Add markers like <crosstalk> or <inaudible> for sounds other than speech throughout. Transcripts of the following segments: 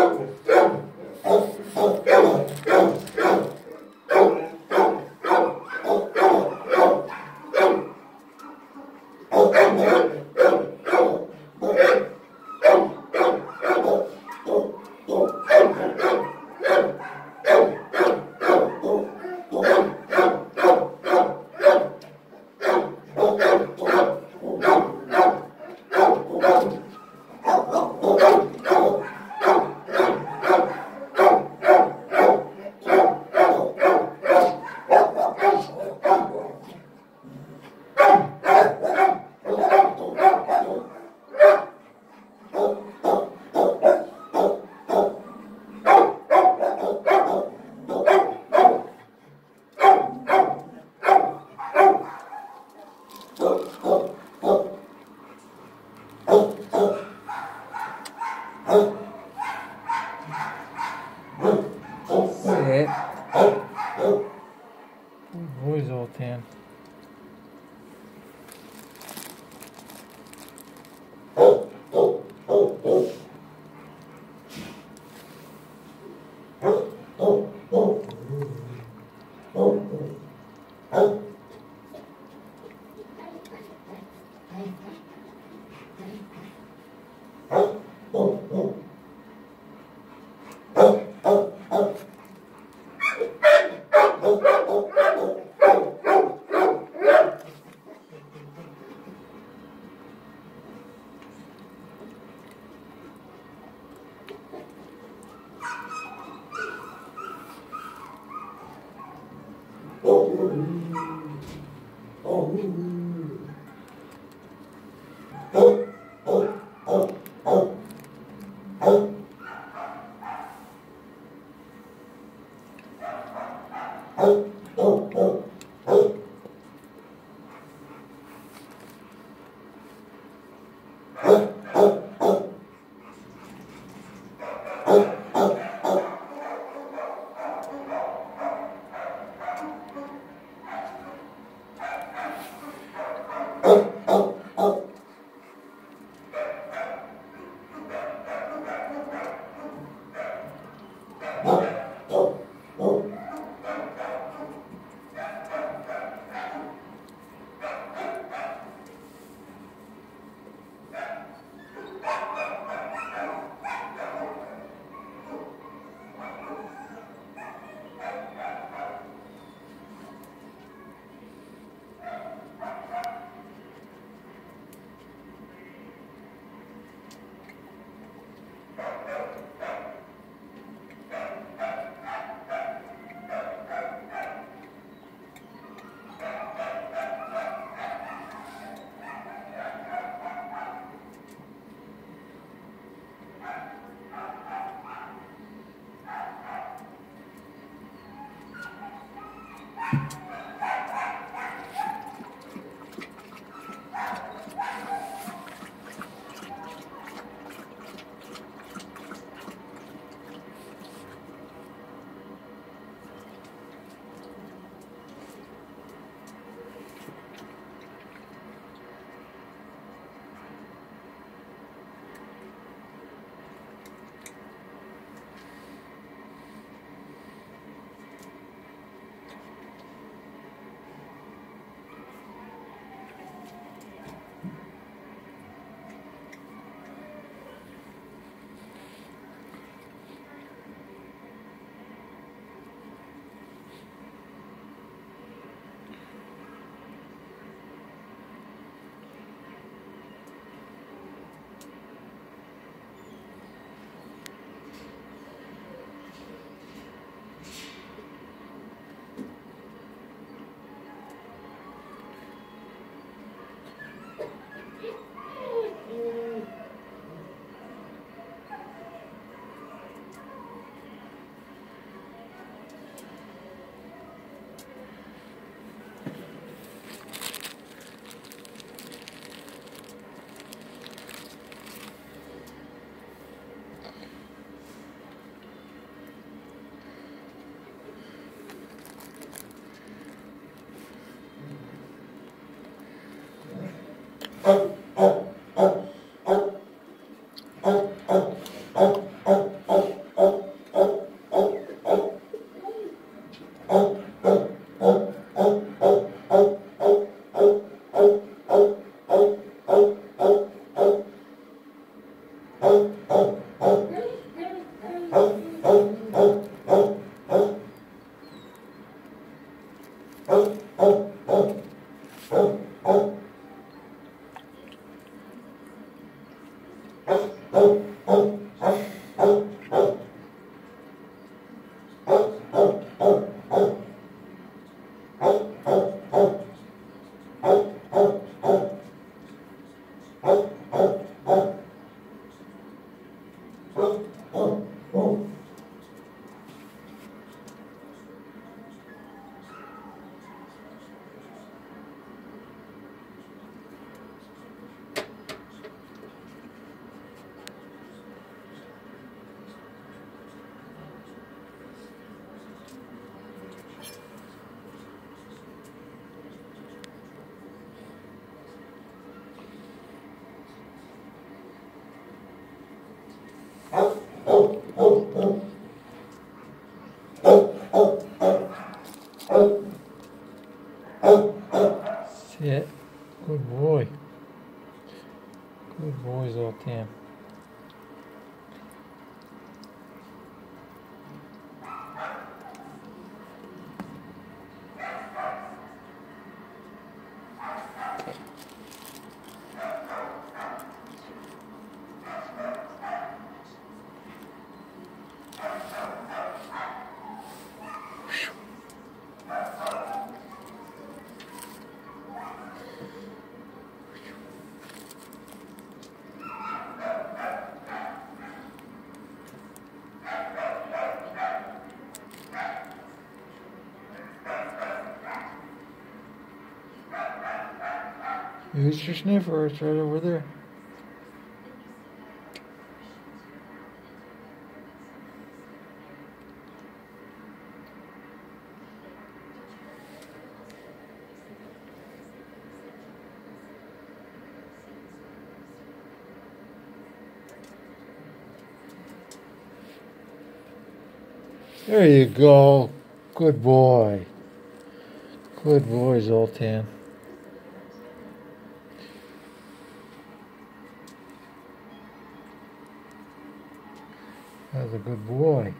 Thank you. Oh, oh, oh. Oh, oh, oh, oh. はい。Use your sniffer, it's right over there. There you go. Good boy. Good boy, Zoltan. That was a good boy.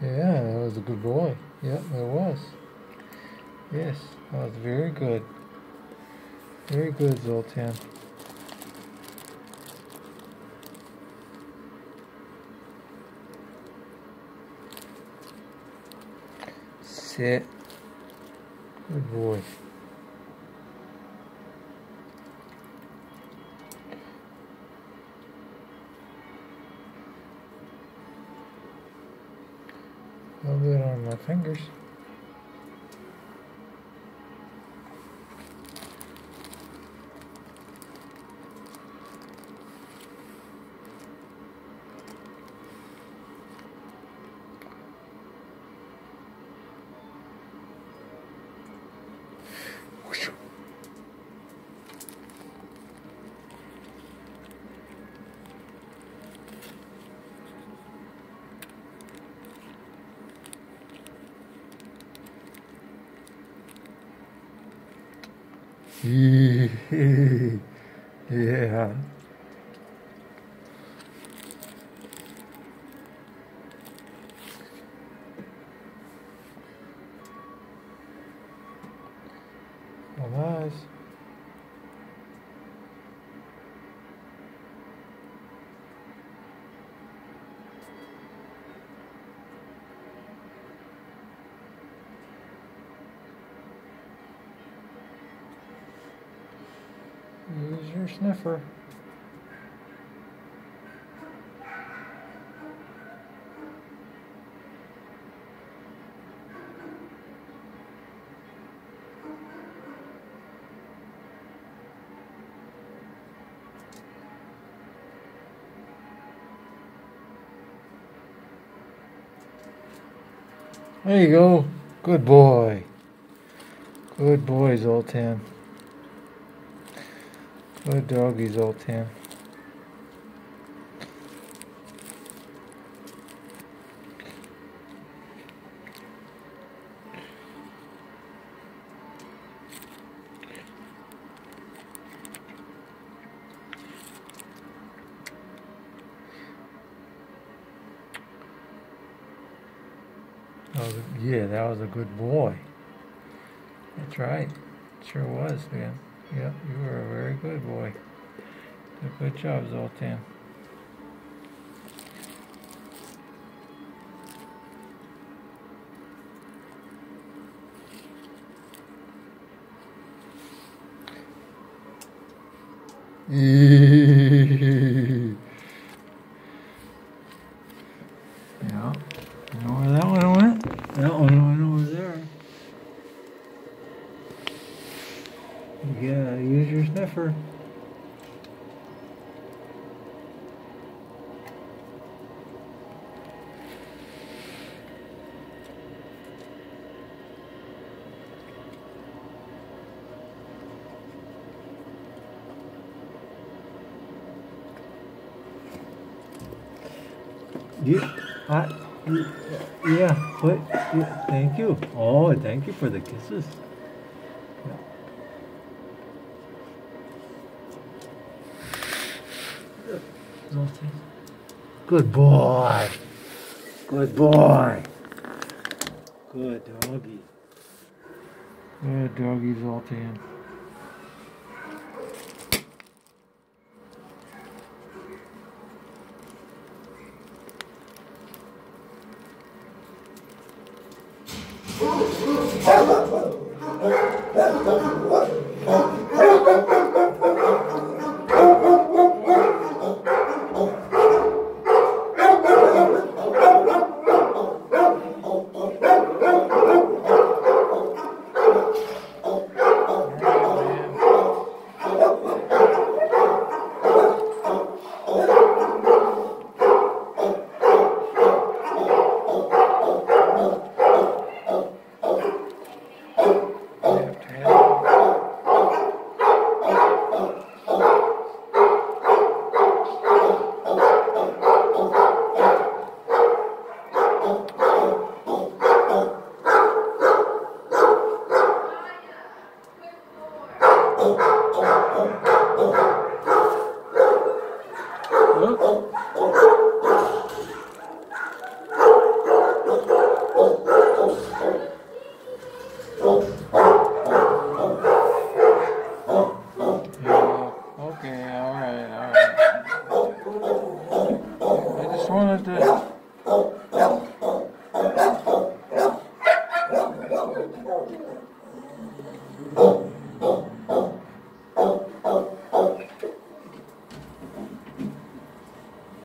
Yeah, that was a good boy. Yep, it was. Yes, that was very good. Very good, Zoltan. Sit. Good boy. Little bit on my fingers. Yeah. Nice. Your sniffer. There you go. Good boy. Good boy, Zoltan. Good doggy, Zoltan. That was a- yeah, that was a good boy. That's right. Sure was, man. Yep, you were a very good boy. Did a good job, Zoltan. <laughs> yeah, you know where that one went? That one went. Sniffer. Yeah, I, yeah, but yeah, thank you. Oh, thank you for the kisses. Good boy. Good boy. Good doggy. Good doggy, Zoltan.